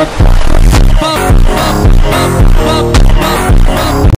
not